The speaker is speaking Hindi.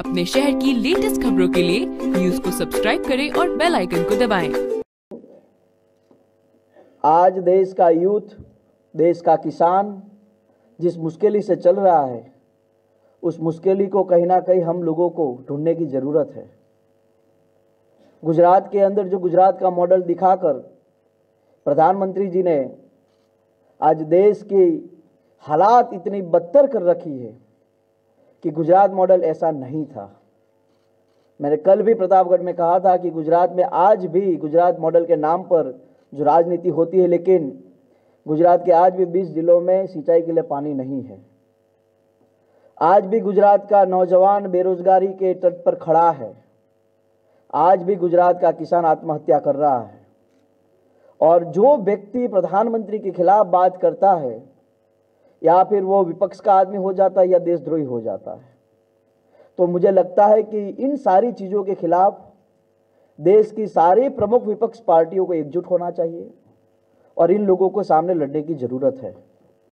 अपने शहर की लेटेस्ट खबरों के लिए न्यूज़ को सब्सक्राइब करें और बेल आइकन को दबाएँ। आज देश का यूथ देश का किसान, जिस मुश्किल से चल रहा है, उस मुश्किल को कहीं ना कहीं हम लोगों को ढूँढने की ज़रूरत है गुजरात के अंदर जो गुजरात का मॉडल दिखाकर प्रधानमंत्री जी ने आज देश की हालात इतनी बदतर कर रखी है कि गुजरात मॉडल ऐसा नहीं था। मैंने कल भी प्रतापगढ़ में कहा था कि गुजरात में आज भी गुजरात मॉडल के नाम पर जो राजनीति होती है, लेकिन गुजरात के आज भी 20 जिलों में सिंचाई के लिए पानी नहीं है। आज भी गुजरात का नौजवान बेरोजगारी के तट पर खड़ा है। आज भी गुजरात का किसान आत्महत्या कर रहा है। और जो व्यक्ति प्रधानमंत्री के खिलाफ बात करता है या फिर वो विपक्ष का आदमी हो जाता है या देशद्रोही हो जाता है। तो मुझे लगता है कि इन सारी चीज़ों के खिलाफ देश की सारी प्रमुख विपक्ष पार्टियों को एकजुट होना चाहिए और इन लोगों को सामने लड़ने की ज़रूरत है।